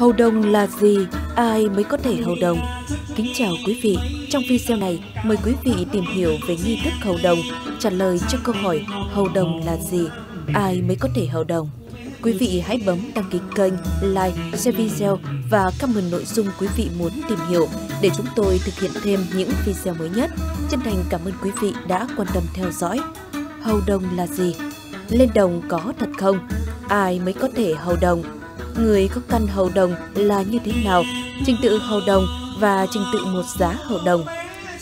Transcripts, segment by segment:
Hầu đồng là gì? Ai mới có thể hầu đồng? Kính chào quý vị. Trong video này, mời quý vị tìm hiểu về nghi thức hầu đồng, trả lời cho câu hỏi hầu đồng là gì? Ai mới có thể hầu đồng? Quý vị hãy bấm đăng ký kênh, like, share video và comment nội dung quý vị muốn tìm hiểu để chúng tôi thực hiện thêm những video mới nhất. Chân thành cảm ơn quý vị đã quan tâm theo dõi. Hầu đồng là gì? Lên đồng có thật không? Ai mới có thể hầu đồng? Người có căn hầu đồng là như thế nào? Trình tự hầu đồng và trình tự một giá hầu đồng.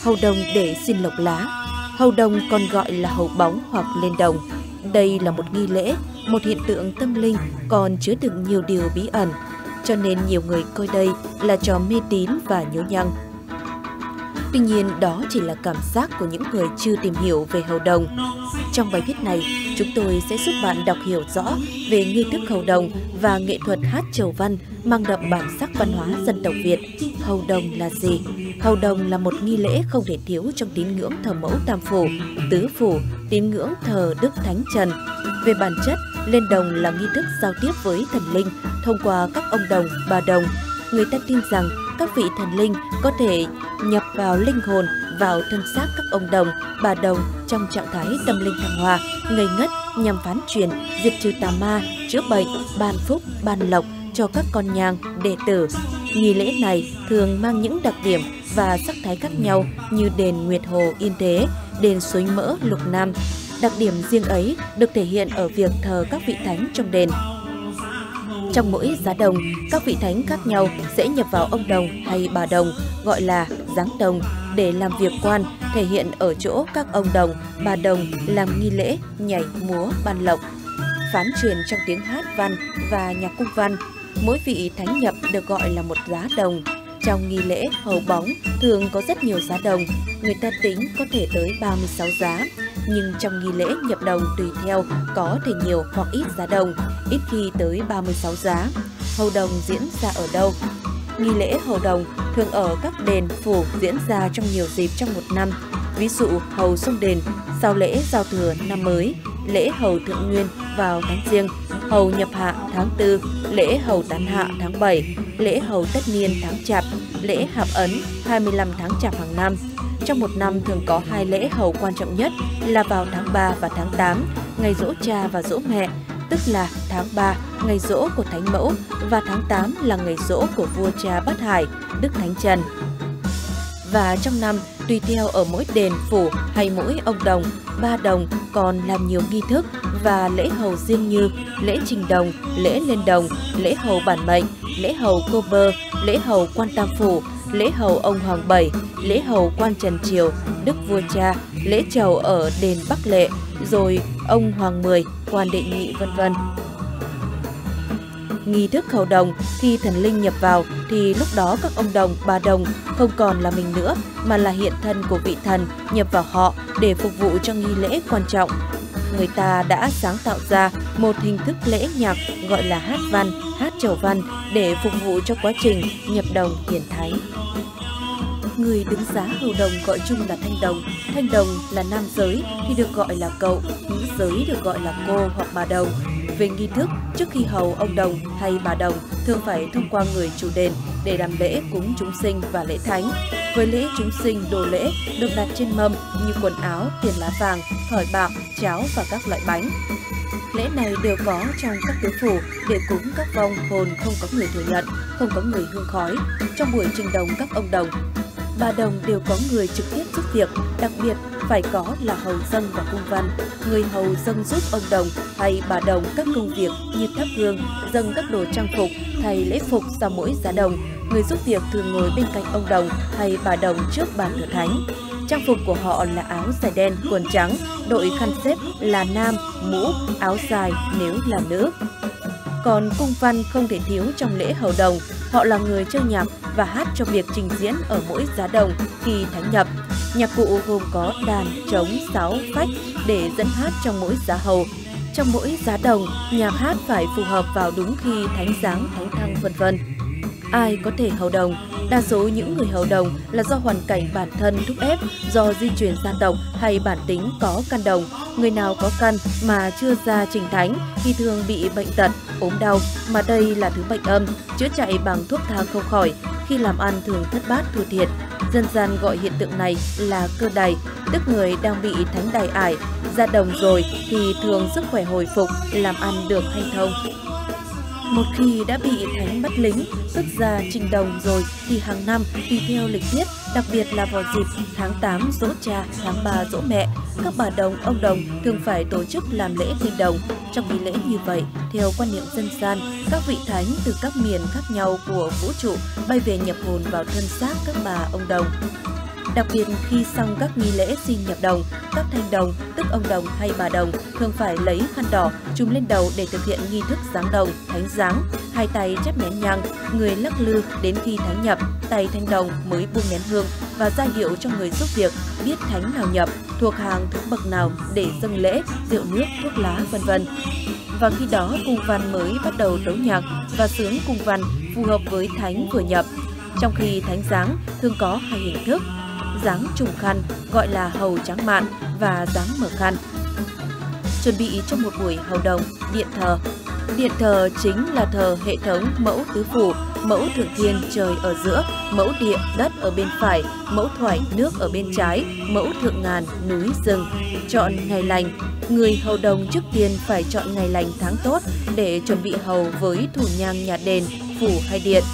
Hầu đồng để xin lộc lá. Hầu đồng còn gọi là hầu bóng hoặc lên đồng. Đây là một nghi lễ, một hiện tượng tâm linh còn chứa đựng nhiều điều bí ẩn, cho nên nhiều người coi đây là trò mê tín và nhố nhăng. Tuy nhiên đó chỉ là cảm giác của những người chưa tìm hiểu về hầu đồng. Trong bài viết này, chúng tôi sẽ giúp bạn đọc hiểu rõ về nghi thức hầu đồng và nghệ thuật hát chầu văn mang đậm bản sắc văn hóa dân tộc Việt. Hầu đồng là gì? Hầu đồng là một nghi lễ không thể thiếu trong tín ngưỡng thờ mẫu tam phủ, tứ phủ, tín ngưỡng thờ Đức Thánh Trần. Về bản chất, lên đồng là nghi thức giao tiếp với thần linh thông qua các ông đồng, bà đồng. Người ta tin rằng các vị thần linh có thể nhập vào linh hồn, vào thân xác các ông đồng, bà đồng trong trạng thái tâm linh thăng hoa, ngây ngất nhằm phán truyền, diệt trừ tà ma, chữa bệnh, ban phúc, ban lộc cho các con nhang, đệ tử. Nghi lễ này thường mang những đặc điểm và sắc thái khác nhau như đền Nguyệt Hồ Yên Thế, đền Suối Mỡ Lục Nam. Đặc điểm riêng ấy được thể hiện ở việc thờ các vị thánh trong đền. Trong mỗi giá đồng, các vị thánh khác nhau sẽ nhập vào ông đồng hay bà đồng, gọi là giáng đồng, để làm việc quan, thể hiện ở chỗ các ông đồng, bà đồng làm nghi lễ, nhảy, múa, ban lộc. Phán truyền trong tiếng hát văn và nhạc cung văn, mỗi vị thánh nhập được gọi là một giá đồng. Trong nghi lễ hầu bóng thường có rất nhiều giá đồng, người ta tính có thể tới 36 giá. Nhưng trong nghi lễ nhập đồng tùy theo có thể nhiều hoặc ít giá đồng, ít khi tới 36 giá. Hầu đồng diễn ra ở đâu? Nghi lễ hầu đồng thường ở các đền, phủ diễn ra trong nhiều dịp trong một năm. Ví dụ hầu sông đền, sau lễ giao thừa năm mới, lễ hầu thượng nguyên vào tháng riêng, hầu nhập hạ tháng 4, lễ hầu tán hạ tháng 7, lễ hầu tất niên tháng chạp, lễ hạp ấn 25 tháng chạp hàng năm. Trong một năm thường có hai lễ hầu quan trọng nhất là vào tháng 3 và tháng 8, ngày dỗ cha và dỗ mẹ, tức là tháng 3 ngày dỗ của Thánh Mẫu và tháng 8 là ngày dỗ của vua cha Bát Hải, Đức Thánh Trần. Và trong năm, tùy theo ở mỗi đền, phủ hay mỗi ông đồng, ba đồng còn làm nhiều nghi thức và lễ hầu riêng như lễ trình đồng, lễ lên đồng, lễ hầu bản mệnh, lễ hầu cô bơ, lễ hầu quan tam phủ, lễ hầu ông Hoàng Bảy, lễ hầu quan Trần Triều, Đức Vua Cha, lễ chầu ở đền Bắc Lệ, rồi ông Hoàng Mười, quan đệ nhị vân vân. Nghi thức hầu đồng, khi thần linh nhập vào thì lúc đó các ông đồng, bà đồng không còn là mình nữa mà là hiện thân của vị thần nhập vào họ để phục vụ cho nghi lễ quan trọng. Người ta đã sáng tạo ra một hình thức lễ nhạc gọi là hát văn, hát chầu văn để phục vụ cho quá trình nhập đồng hiển thánh. Người đứng giá hầu đồng gọi chung là thanh đồng. Thanh đồng là nam giới thì được gọi là cậu, nữ giới được gọi là cô hoặc bà đồng. Về nghi thức, trước khi hầu ông đồng hay bà đồng thường phải thông qua người chủ đền để làm lễ cúng chúng sinh và lễ thánh. Với lễ chúng sinh đồ lễ được đặt trên mâm như quần áo, tiền lá vàng, thỏi bạc, cháo và các loại bánh. Lễ này đều có trong các tứ phủ để cúng các vong hồn không có người thừa nhận, không có người hương khói. Trong buổi trình đồng các ông đồng, bà đồng đều có người trực tiếp giúp việc, đặc biệt phải có là hầu dân và cung văn. Người hầu dân giúp ông đồng hay bà đồng các công việc như thắp hương, dâng các đồ trang phục, thay lễ phục sau mỗi giá đồng. Người giúp việc thường ngồi bên cạnh ông đồng hay bà đồng trước bàn thờ thánh. Trang phục của họ là áo dài đen, quần trắng, đội khăn xếp là nam, mũ, áo dài nếu là nữ. Còn cung văn không thể thiếu trong lễ hầu đồng, họ là người chơi nhạc và hát cho việc trình diễn ở mỗi giá đồng khi thánh nhập. Nhạc cụ gồm có đàn, trống, sáo, phách để dẫn hát trong mỗi giá hầu. Trong mỗi giá đồng, nhạc hát phải phù hợp vào đúng khi thánh giáng, thánh thăng vân vân. ai có thể hầu đồng. Đa số những người hầu đồng là do hoàn cảnh bản thân thúc ép, do di truyền gia tộc hay bản tính có căn đồng. Người nào có căn mà chưa ra trình thánh thì thường bị bệnh tật, ốm đau, mà đây là thứ bệnh âm, chữa chạy bằng thuốc thang không khỏi, khi làm ăn thường thất bát thua thiệt. Dân gian gọi hiện tượng này là cơ đày, tức người đang bị thánh đày ải, ra đồng rồi thì thường sức khỏe hồi phục, làm ăn được hanh thông. Một khi đã bị thánh bắt lính, tức ra trình đồng rồi thì hàng năm tùy theo lịch tiết, đặc biệt là vào dịp tháng 8 dỗ cha, tháng 3 dỗ mẹ, các bà đồng, ông đồng thường phải tổ chức làm lễ thêm đồng. Trong nghi lễ như vậy, theo quan niệm dân gian, các vị thánh từ các miền khác nhau của vũ trụ bay về nhập hồn vào thân xác các bà ông đồng. Đặc biệt khi xong các nghi lễ xin nhập đồng, các thanh đồng, tức ông đồng hay bà đồng, thường phải lấy khăn đỏ trùm lên đầu để thực hiện nghi thức giáng đồng, thánh giáng. Hai tay chắp nén nhang, người lắc lư đến khi thánh nhập, tay thanh đồng mới buông nén hương và ra hiệu cho người giúp việc biết thánh nào nhập, thuộc hàng thứ bậc nào để dâng lễ, rượu nước, thuốc lá, vân vân. Và khi đó cung văn mới bắt đầu đấu nhạc và sướng cung văn phù hợp với thánh vừa nhập. Trong khi thánh giáng thường có hai hình thức, dáng trùng khăn gọi là hầu trắng mạn và dáng mở khăn. Chuẩn bị cho một buổi hầu đồng, điện thờ. Điện thờ chính là thờ hệ thống mẫu tứ phủ, mẫu thượng thiên trời ở giữa, mẫu địa đất ở bên phải, mẫu thoải nước ở bên trái, mẫu thượng ngàn núi rừng. Chọn ngày lành. Người hầu đồng trước tiên phải chọn ngày lành tháng tốt để chuẩn bị hầu với thủ nhang nhà đền, phủ hay điện.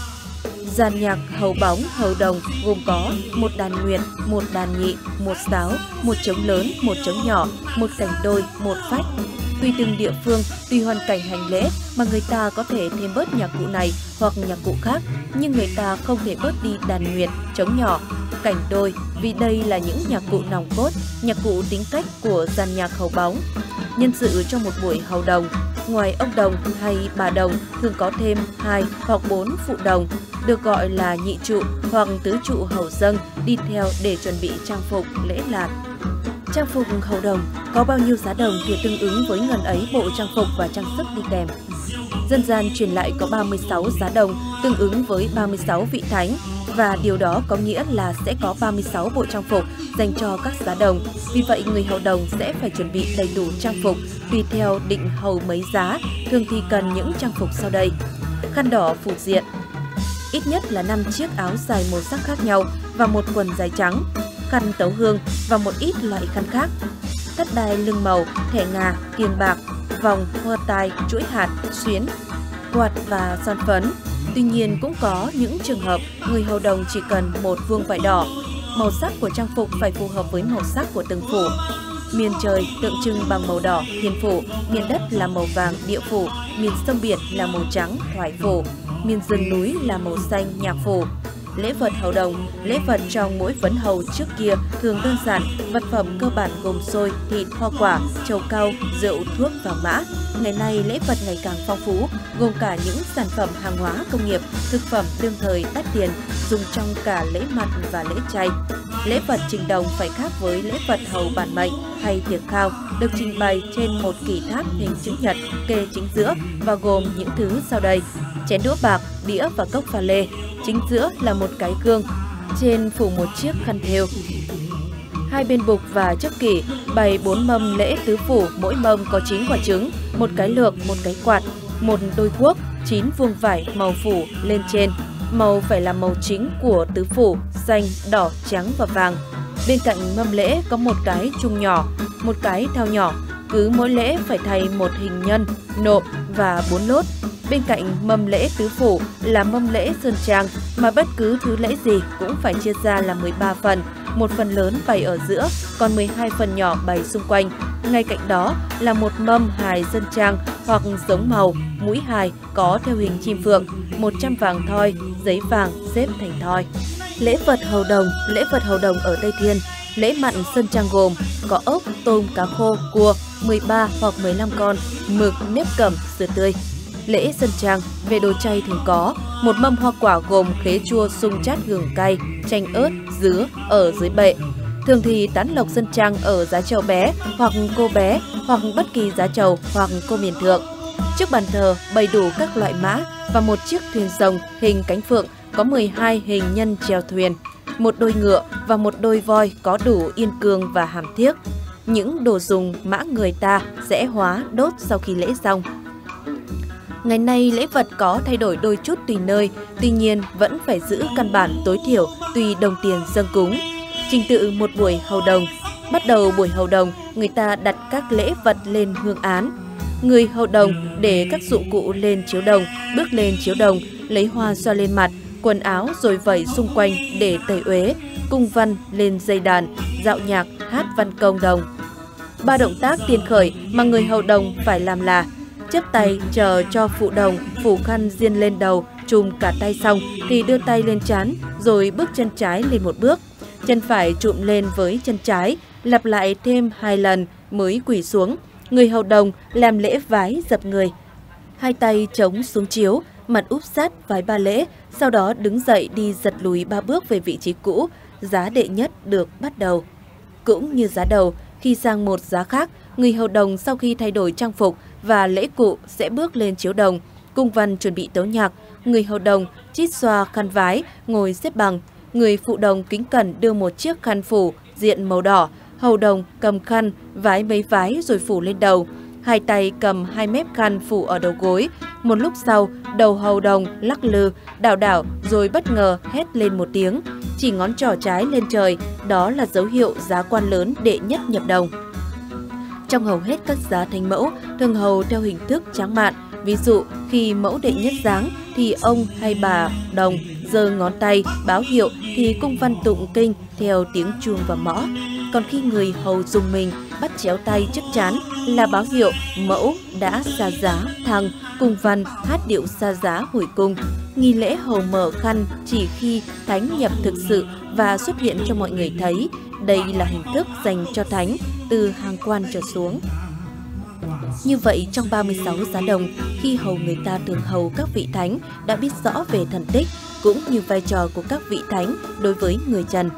Giàn nhạc hầu bóng hầu đồng gồm có một đàn nguyệt, một đàn nhị, một sáo, một trống lớn, một trống nhỏ, một cảnh đôi, một phách. Tùy từng địa phương, tùy hoàn cảnh hành lễ mà người ta có thể thêm bớt nhạc cụ này hoặc nhạc cụ khác, nhưng người ta không thể bớt đi đàn nguyệt, trống nhỏ, cảnh đôi vì đây là những nhạc cụ nòng cốt, nhạc cụ tính cách của giàn nhạc hầu bóng. Nhân sự trong một buổi hầu đồng, ngoài ông đồng hay bà đồng thường có thêm hai hoặc bốn phụ đồng được gọi là nhị trụ hoặc tứ trụ hầu dâng đi theo để chuẩn bị trang phục lễ lạc. Trang phục hầu đồng có bao nhiêu giá đồng thì tương ứng với ngần ấy bộ trang phục và trang sức đi kèm. Dân gian truyền lại có 36 giá đồng tương ứng với 36 vị thánh và điều đó có nghĩa là sẽ có 36 bộ trang phục dành cho các giá đồng. Vì vậy người hầu đồng sẽ phải chuẩn bị đầy đủ trang phục tùy theo định hầu mấy giá, thường thì cần những trang phục sau đây. Khăn đỏ phủ diện, ít nhất là 5 chiếc áo dài màu sắc khác nhau và một quần dài trắng, khăn tấu hương và một ít loại khăn khác. Tất đai lưng màu, thẻ ngà, tiền bạc, vòng, hoa tai, chuỗi hạt, xuyến, quạt và son phấn. Tuy nhiên cũng có những trường hợp người hầu đồng chỉ cần một vuông vải đỏ. Màu sắc của trang phục phải phù hợp với màu sắc của từng phủ. Miền trời tượng trưng bằng màu đỏ, thiên phủ, miền đất là màu vàng, địa phủ, miền sông biển là màu trắng, thoải phủ miền rừng núi là màu xanh nhạc phủ. Lễ vật hầu đồng, lễ vật trong mỗi vấn hầu trước kia thường đơn giản, vật phẩm cơ bản gồm xôi, thịt, hoa quả, trầu cao, rượu, thuốc và mã. Ngày nay, lễ vật ngày càng phong phú, gồm cả những sản phẩm hàng hóa công nghiệp, thực phẩm đương thời đắt tiền, dùng trong cả lễ mặt và lễ chay. Lễ vật trình đồng phải khác với lễ vật hầu bản mệnh hay tiệc khao, được trình bày trên một kỳ tháp hình chữ nhật kê chính giữa và gồm những thứ sau đây chén đũa bạc, đĩa và cốc pha lê. Chính giữa là một cái gương, trên phủ một chiếc khăn thêu. Hai bên bục và trước kỷ bày bốn mâm lễ tứ phủ, mỗi mâm có 9 quả trứng, một cái lược, một cái quạt, một đôi cuốc, 9 vuông vải màu phủ lên trên. Màu phải là màu chính của tứ phủ, xanh, đỏ, trắng và vàng. Bên cạnh mâm lễ có một cái chung nhỏ, một cái thao nhỏ. Cứ mỗi lễ phải thay một hình nhân, nộm và bốn lốt Bên cạnh mâm lễ tứ phủ là mâm lễ sơn trang mà bất cứ thứ lễ gì cũng phải chia ra là 13 phần, một phần lớn bày ở giữa, còn 12 phần nhỏ bày xung quanh. Ngay cạnh đó là một mâm hài dân trang hoặc giống màu, mũi hài có theo hình chim phượng, 100 vàng thoi, giấy vàng xếp thành thoi. Lễ Phật Hầu Đồng, lễ Phật Hầu Đồng ở Tây Thiên, lễ mặn sơn trang gồm có ốc, tôm, cá khô, cua, 13 hoặc 15 con, mực, nếp cẩm, sữa tươi lễ dân trang về đồ chay thường có một mâm hoa quả gồm khế chua sung chát gừng cay, chanh ớt, dứa ở dưới bệ. Thường thì tán lộc dân trang ở giá trầu bé hoặc cô bé hoặc bất kỳ giá trầu hoặc cô miền thượng. Trước bàn thờ bày đủ các loại mã, và một chiếc thuyền rồng hình cánh phượng có 12 hình nhân chèo thuyền, một đôi ngựa và một đôi voi có đủ yên cương và hàm thiếc. Những đồ dùng mã người ta sẽ hóa đốt sau khi lễ xong. Ngày nay lễ vật có thay đổi đôi chút tùy nơi, tuy nhiên vẫn phải giữ căn bản tối thiểu tùy đồng tiền dâng cúng. Trình tự một buổi hầu đồng Bắt đầu buổi hầu đồng, người ta đặt các lễ vật lên hương án. Người hầu đồng để các dụng cụ lên chiếu đồng, bước lên chiếu đồng, lấy hoa xoa lên mặt, quần áo rồi vẩy xung quanh để tẩy uế, cung văn lên dây đàn, dạo nhạc, hát văn công đồng. Ba động tác tiền khởi mà người hầu đồng phải làm là chấp tay chờ cho phụ đồng phủ khăn diên lên đầu, chùm cả tay xong thì đưa tay lên chán rồi bước chân trái lên một bước. Chân phải trụm lên với chân trái, lặp lại thêm hai lần mới quỳ xuống. Người hầu đồng làm lễ vái dập người. Hai tay chống xuống chiếu, mặt úp sát vái ba lễ, sau đó đứng dậy đi giật lùi ba bước về vị trí cũ, giá đệ nhất được bắt đầu. Cũng như giá đầu, khi sang một giá khác, người hầu đồng sau khi thay đổi trang phục và lễ cụ sẽ bước lên chiếu đồng, cung văn chuẩn bị tấu nhạc, người hầu đồng chít xoa khăn vái, ngồi xếp bằng. Người phụ đồng kính cẩn đưa một chiếc khăn phủ diện màu đỏ, hầu đồng cầm khăn, vái mấy vái rồi phủ lên đầu. Hai tay cầm hai mép khăn phủ ở đầu gối. Một lúc sau, đầu hầu đồng lắc lư, đảo đảo rồi bất ngờ hét lên một tiếng. Chỉ ngón trỏ trái lên trời, đó là dấu hiệu giá quan lớn đệ nhất nhập đồng. Trong hầu hết các giá thánh mẫu, thường hầu theo hình thức tráng mạn. Ví dụ, khi mẫu đệ nhất dáng thì ông hay bà đồng giơ ngón tay báo hiệu thì cung văn tụng kinh theo tiếng chuông và mõ. Còn khi người hầu dùng mình bắt chéo tay trước chán là báo hiệu mẫu đã xa giá thăng, cung văn hát điệu xa giá hồi cung. Nghi lễ hầu mở khăn chỉ khi thánh nhập thực sự và xuất hiện cho mọi người thấy. Đây là hình thức dành cho thánh từ hàng quan trở xuống. Như vậy, trong 36 giá đồng, khi hầu người ta thường hầu các vị thánh đã biết rõ về thần tích, cũng như vai trò của các vị thánh đối với người trần.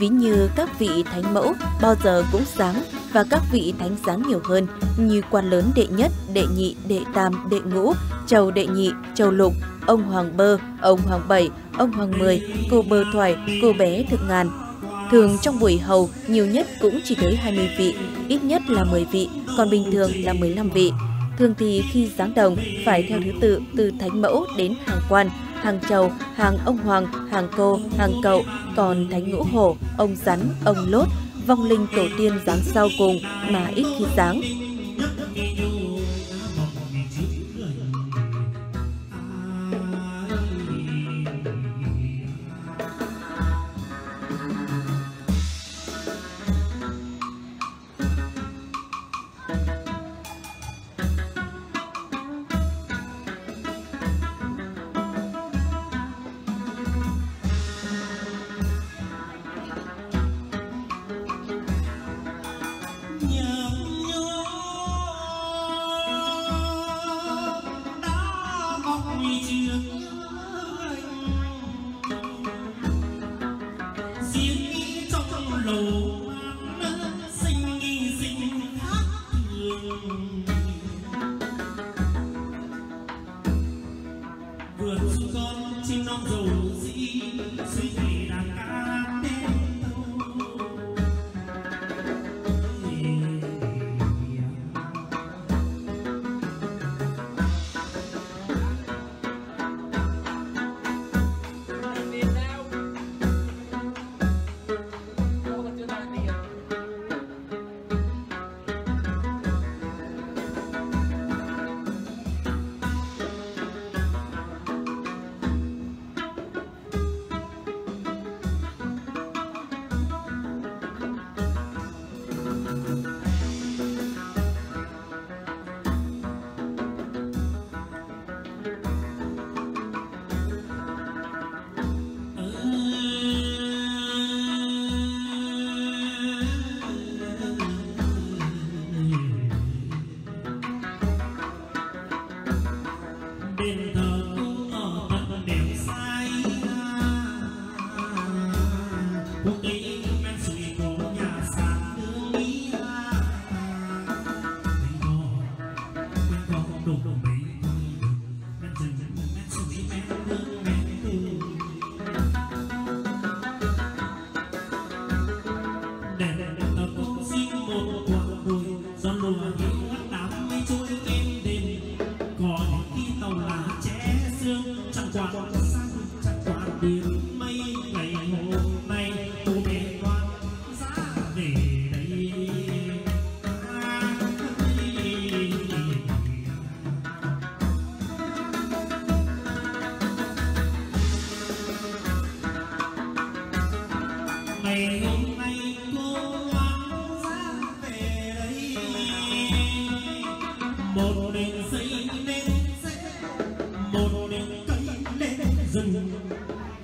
Ví như các vị thánh mẫu bao giờ cũng sáng và các vị thánh sáng nhiều hơn như quan lớn đệ nhất, đệ nhị, đệ tam, đệ ngũ, châu đệ nhị, châu lục, ông hoàng bơ, ông hoàng bảy, ông hoàng mười, cô bơ thoải cô bé thực ngàn. Thường trong buổi hầu nhiều nhất cũng chỉ tới 20 vị, ít nhất là 10 vị, còn bình thường là 15 vị. Thường thì khi giáng đồng phải theo thứ tự từ thánh mẫu đến hàng quan, hàng trầu, hàng ông hoàng, hàng cô, hàng cậu, còn thánh ngũ hổ, ông rắn, ông lốt, vong linh tổ tiên giáng sau cùng mà ít khi giáng.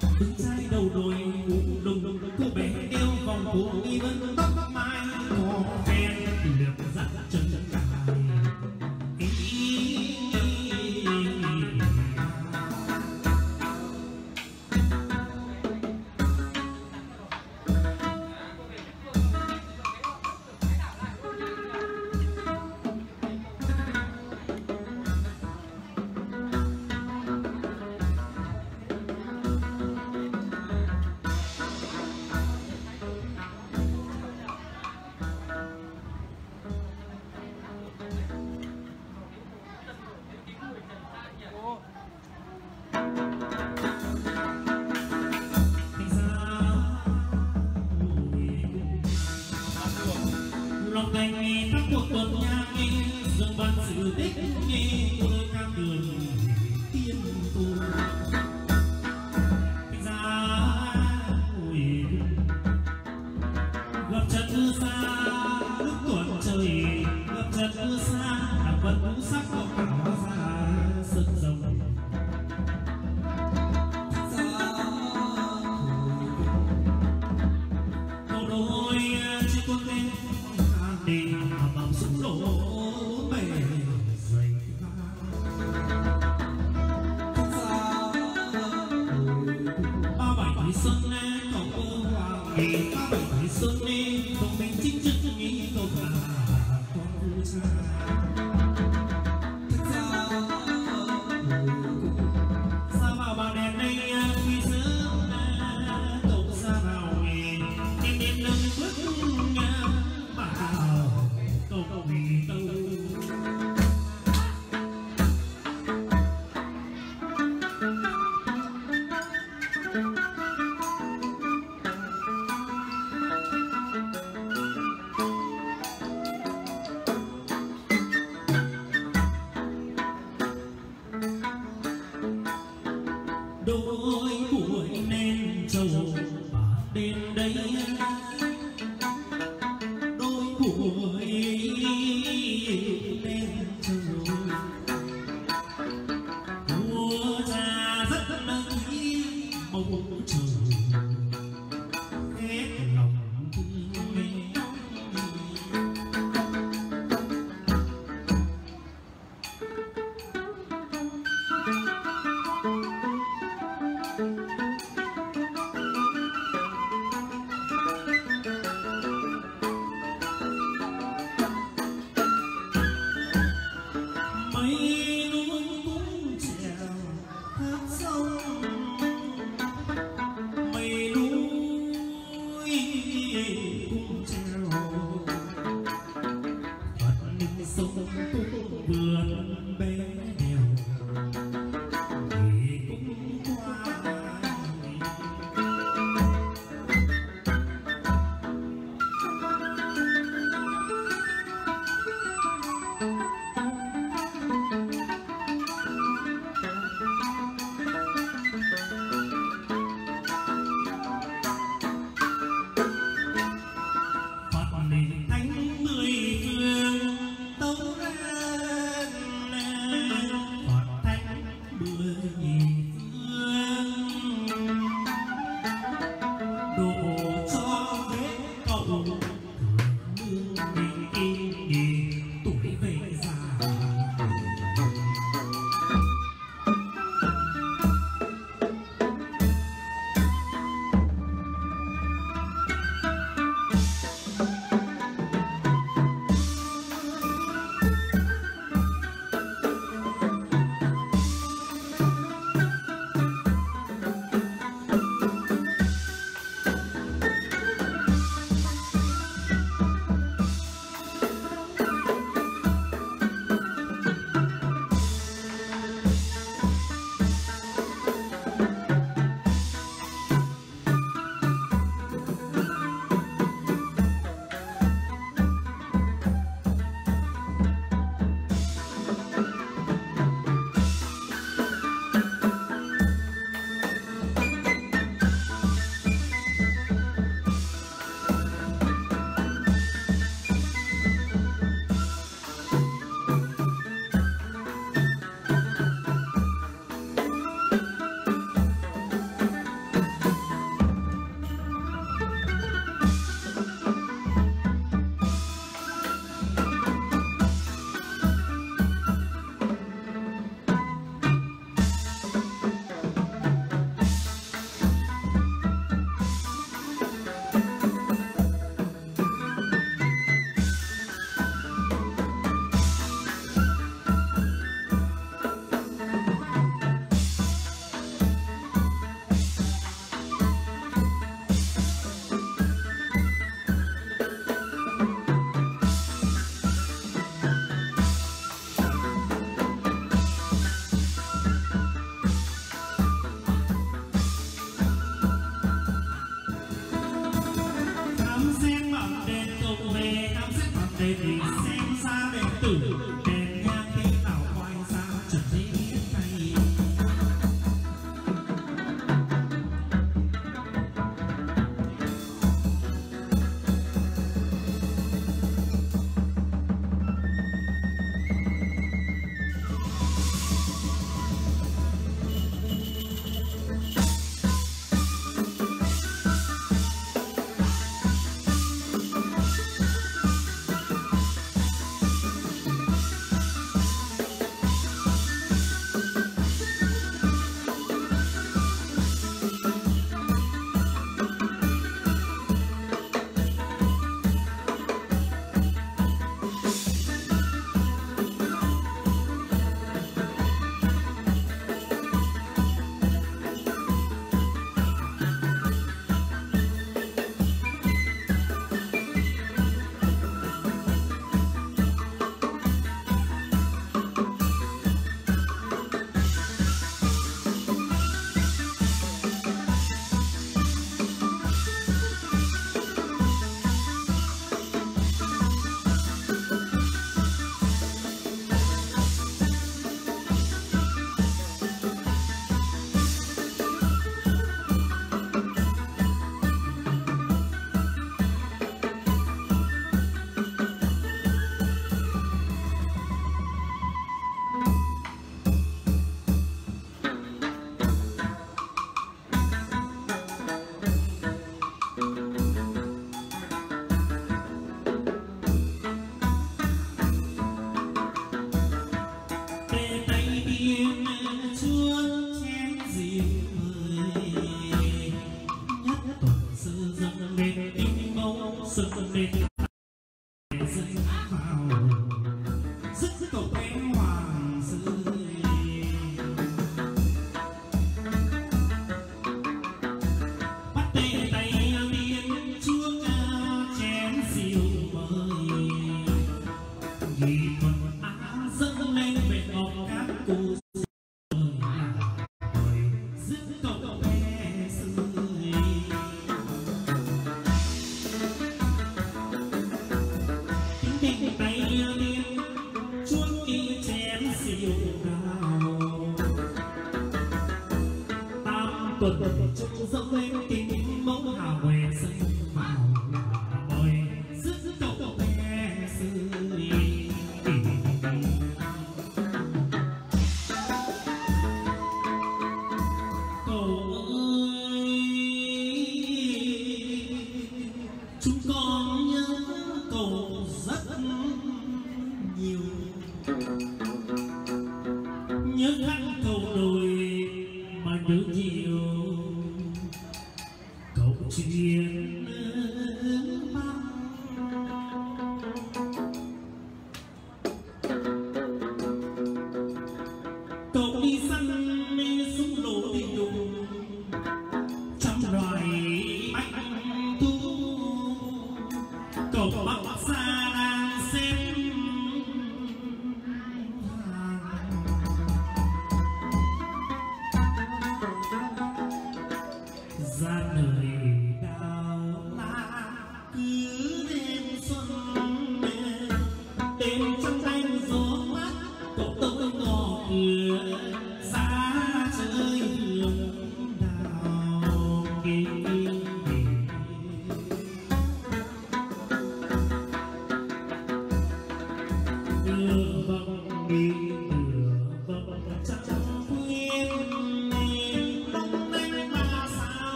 Thank you. nghe tôi cam đường tiên tu